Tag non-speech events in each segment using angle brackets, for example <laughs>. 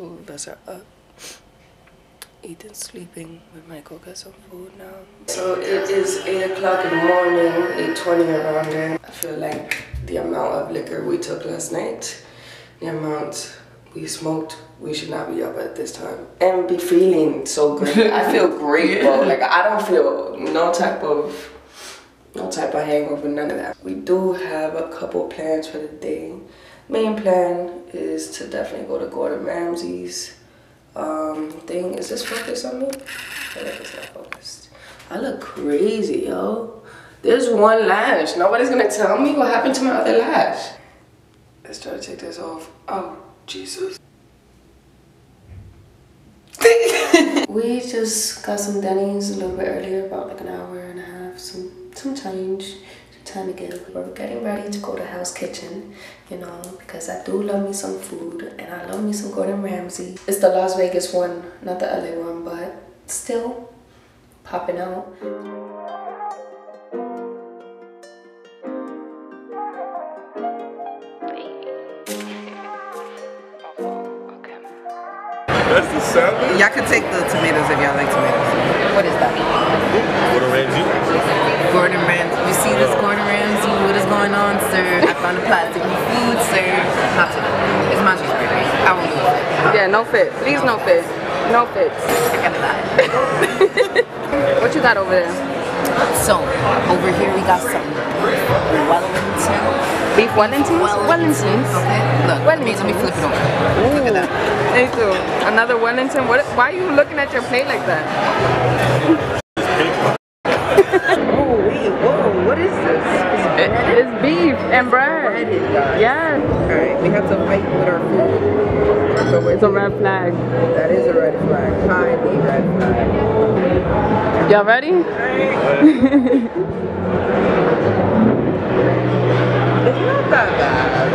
Two of us are up. Ethan's sleeping. We might go get some food now. So it is 8 o'clock in the morning, 8.20 around there. I feel like the amount of liquor we took last night, the amount we smoked, we should not be up at this time. And be feeling so great. <laughs> I feel great, bro. Like I don't feel no type of no type of hangover, none of that. We do have a couple plans for the day. Main plan is to definitely go to Gordon Ramsay's um, thing. Is this focused on me? I like it's not focused. I look crazy, yo. There's one lash. Nobody's gonna tell me what happened to my other lash. Let's try to take this off. Oh, Jesus. <laughs> we just got some Denny's a little bit earlier, about like an hour and a half, some some change, time again. We're getting ready to go to Hell's Kitchen, you know, because I do love me some food and I love me some Gordon Ramsay. It's the Las Vegas one, not the LA one, but still popping out. That's the salad? Y'all can take the tomatoes if y'all like tomatoes. What is that? Gordon Ramsay? Sir? I found a plastic food, sir. Not. It's my. I won't do it. Yeah, no fit. Please no fit. No fits. I gotta lie. <laughs> what you got over there? So, over here we got some Wellington. Beef Wellingtons? Wellingtons. Okay. Look, me, let me flip it over. Look at that. Me too. Another Wellington. What? Why are you looking at your plate like that? <laughs> oh wait, whoa! What is this? It's beef and bread. Yes. Alright, we have to fight with our food. So It's a red flag. That is a red flag. Highly red flag. Y'all ready? <laughs> It's not that bad.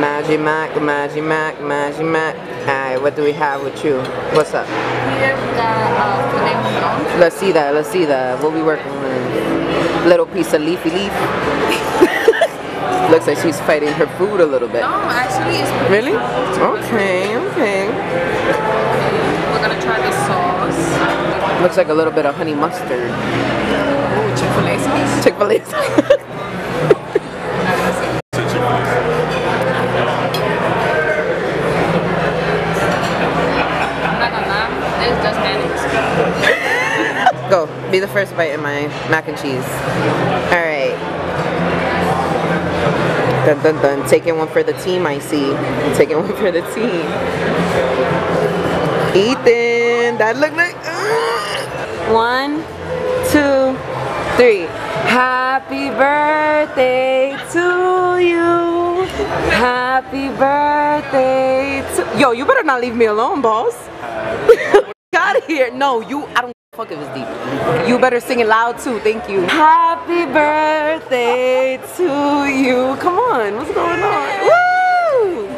Maggie Mac, Maggie Mac, Maggie Mac. Alright, what do we have with you? What's up? Here we got uh. Let's see that, let's see that. What we working with? Little piece of leafy leaf. <laughs> Looks like she's fighting her food a little bit. No, actually, it's Really? Okay, okay. We're gonna try the sauce. Looks like a little bit of honey mustard. Ooh, Chick-fil-A sauce. Chick-fil-A. <laughs> be the first bite in my mac and cheese. Alright. Dun dun dun. Taking one for the team, I see. Taking one for the team. Ethan, that look like. Uh. One, two, three. Happy birthday to you. Happy birthday to. Yo, you better not leave me alone, boss. <laughs> Got here. No, you. I don't fuck if it's deep. You better sing it loud too. Thank you. Happy birthday to you. Come on. What's going on? Woo!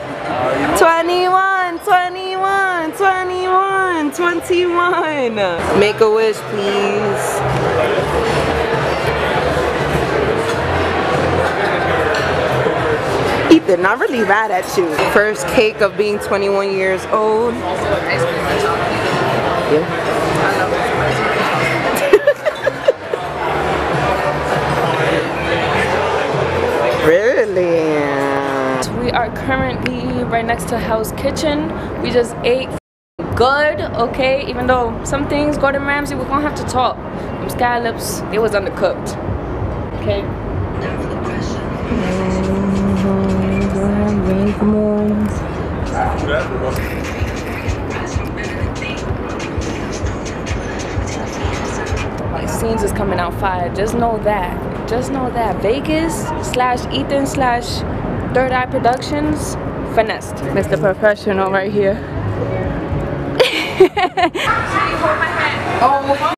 21, 21, 21, 21. Make a wish, please. Ethan, I'm really mad at you. First cake of being 21 years old. Yeah. We are currently right next to Hell's Kitchen. We just ate good, okay? Even though some things, Gordon Ramsay, we're gonna have to talk. Them scallops, they was undercooked. Okay? Like scenes is coming out fire. Just know that. Just know that. Vegas slash Ethan slash Third Eye Productions finessed. Mr. Professional right here. <laughs> Oh,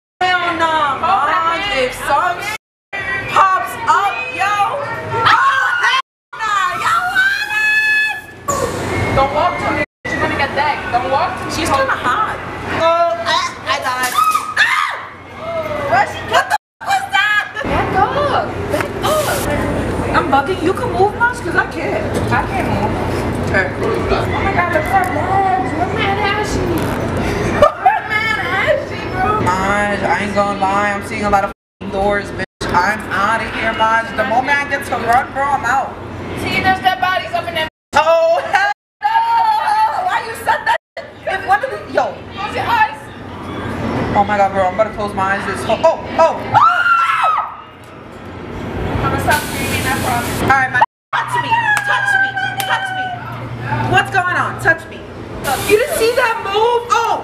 You can move much? Because I can't. I can't move. Okay. Oh my god, look at her legs. has she? <laughs> What man has she, bro. Maj, I ain't gonna lie. I'm seeing a lot of doors, bitch. I'm out of here, Maj. The moment I get to run, bro, I'm out. See, there's dead bodies up in there. Oh, hell no. Why you said that? If one of the. Yo. Close your eyes. Oh my god, bro. I'm about to close my eyes. Oh, oh, oh. All right, my touch me, touch me, touch me. What's going on? Touch me. You didn't see that move? Oh!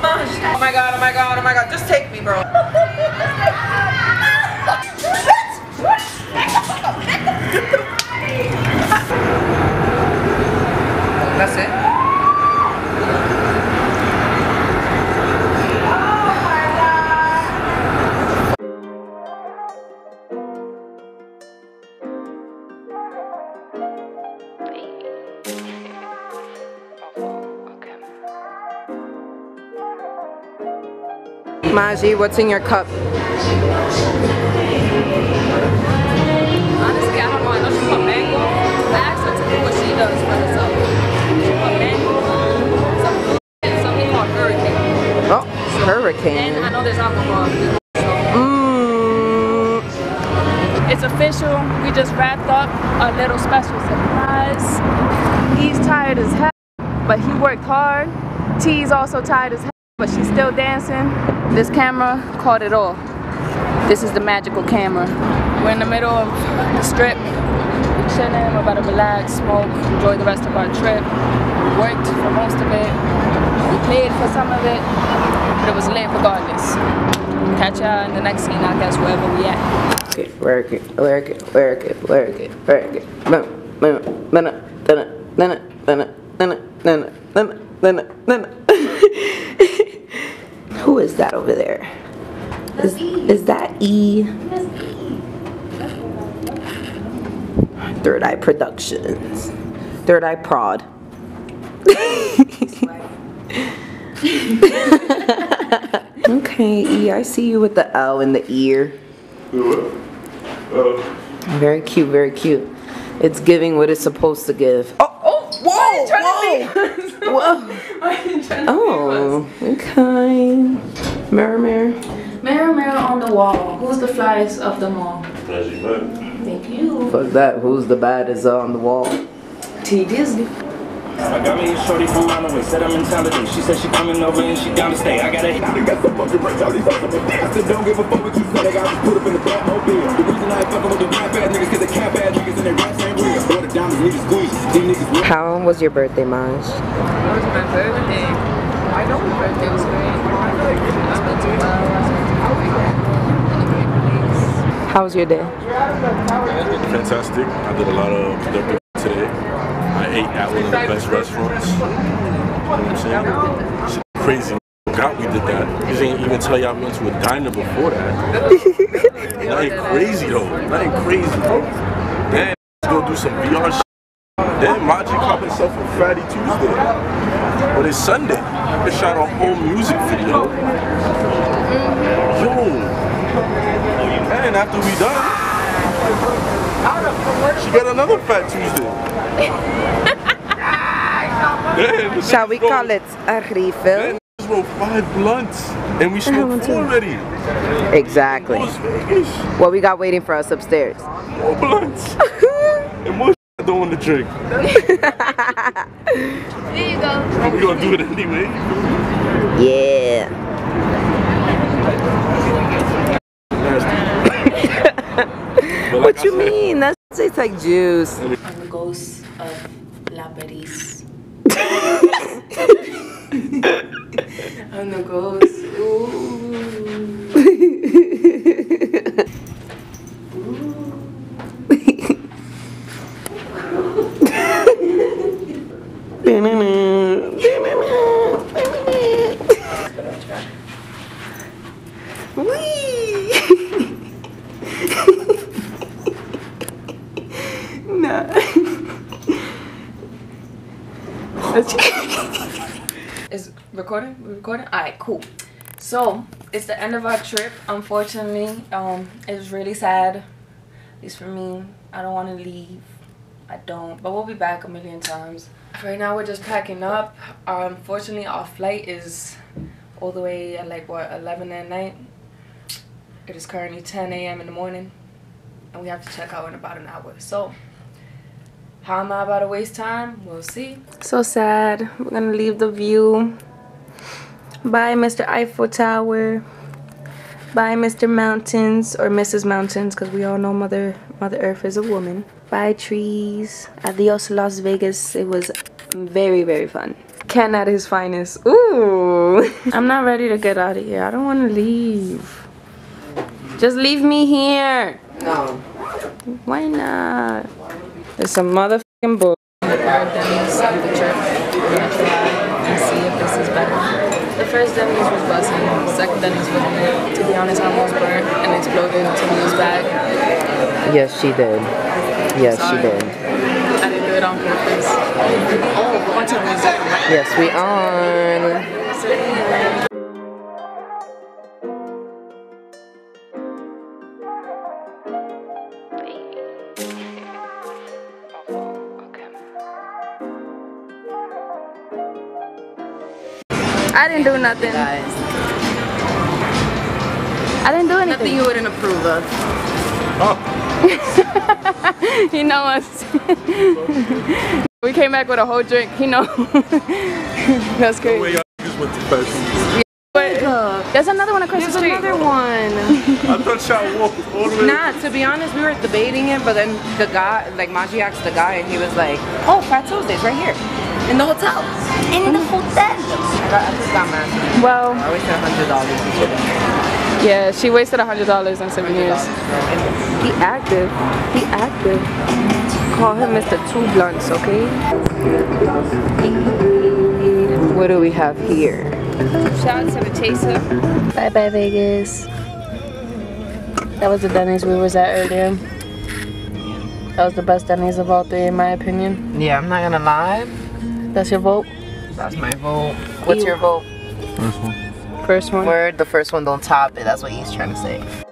Oh my god, oh my god, oh my god. Just take me, bro. <laughs> Maji, what's in your cup? Honestly, I don't know. I know she put mango. I asked her to do what she does for herself. She put mango, um, some something called hurricane. Oh, hurricane. And I know there's alcohol. So Mmm. it's official. We just wrapped up a little special surprise. He's tired as hell, but he worked hard. T's also tired as hell, but she's still dancing. This camera caught it all. This is the magical camera. We're in the middle of the strip. We're chilling, we're about to relax, smoke, enjoy the rest of our trip. We worked for most of it. We played for some of it, but it was lit regardless. Catch y'all in the next scene, I guess, wherever we at. it, work it, work it, work it, work it, work it. Boom, boom, dun it, dun it, dun it, dun it, dun it, dun it, dun it, dun it, dun it. Who is that over there? Is, is that E? Third Eye Productions. Third Eye Prod. <laughs> okay, E, I see you with the L in the ear. Very cute, very cute. It's giving what it's supposed to give. Oh, oh, whoa, whoa, <laughs> whoa. Oh, okay. Mirror, mirror. Mirror, mirror on the wall. Who's the flyest of them all? Thank you. Fuck that. Who's the baddest on the wall? T Disney. I got me a shorty from around the way, said I'm in town. She said she coming over and she down to stay. I got a I got some fucking rich out these other I said, don't give a fuck what you said. I got to put up in the Batmobile. The reason I ain't fucking with the rap ass niggas, cause they cap ass niggas and they raps ain't real. Water diamonds, niggas squeeze. These niggas. How was your birthday, Maj? It was my birthday. I know my birthday was great. I spent too well. I spent too well. In a great. How was your day? Fantastic. I did a lot of productive today. Ate at one of the best restaurants. You know what I'm saying? Shit crazy. Forgot we did that. You ain't even tell y'all we went to a diner before that. <laughs> Nothing crazy though. Nothing crazy. Then let's go do some VR shit. Then Maji caught himself a Fatty Tuesday. But it's Sunday. They shot a whole music video. Yo. And after we done, she got another Fat Tuesday. <laughs> Then Shall we rolled- call it a refill? Then just rolled five blunts and we smoked four already. Exactly. What we got waiting for us upstairs? more blunts <laughs> and more I don't want to drink. There you go. But we gonna do it anyway. Yeah. But like What I you said, mean? That tastes like juice. I'm the ghost of La Paris. I'm the ghost. Ooh. <laughs> Is recording? We recording? Alright, cool. So it's the end of our trip. Unfortunately, um, it was really sad. At least for me, I don't want to leave. I don't, but we'll be back a million times. Right now, we're just packing up. Uh, unfortunately, our flight is all the way at like what 11 at night. It is currently 10 a.m. in the morning, and we have to check out in about an hour. So, how am I about to waste time? We'll see. So sad. We're gonna leave the view. Bye, Mr. Eiffel Tower. Bye, Mr. Mountains or Mrs. Mountains, because we all know Mother Mother Earth is a woman. Bye, trees. Adios, Las Vegas. It was very, very fun. Ken at his finest. Ooh. <laughs> I'm not ready to get out of here. I don't want to leave. Just leave me here. No. Why not? It's a motherfucking bull. Our of the trip. We're try and see if this is better. The first Denny's was buzzing. The second Denny's wasn't. To be honest, I almost burnt and exploded into Neil's bag. Yes, she did. Yes, she did. I didn't do it on purpose. Oh, one time music. Yes, we are. I didn't do nothing. Guys, I didn't do anything. nothing anything. you wouldn't approve of. Oh. <laughs> he know us. <laughs> we came back with a whole drink. He know. <laughs> That's Where crazy. y'all niggas to fashion. But there's another one across There's the street. There's another one. I thought y'all walked all the way. Nah, to be honest, we were debating it, but then the guy, like Maji asked the guy, and he was like, "Oh, Fat Tuesdays right here, in the hotel, in the hotel." I got, I just. Well, I wasted a hundred dollars. yeah, she wasted a hundred dollars on souvenirs. Be active. Be active. Call him Mr. Two Blunts, okay? What do we have here? Shout out to the chaser. Bye bye Vegas. That was the Denny's we was at earlier. That was the best Denny's of all three in my opinion. Yeah, I'm not gonna lie. That's your vote? That's my vote. What's your vote? First one. Word, the first one don't top it. That's what he's trying to say.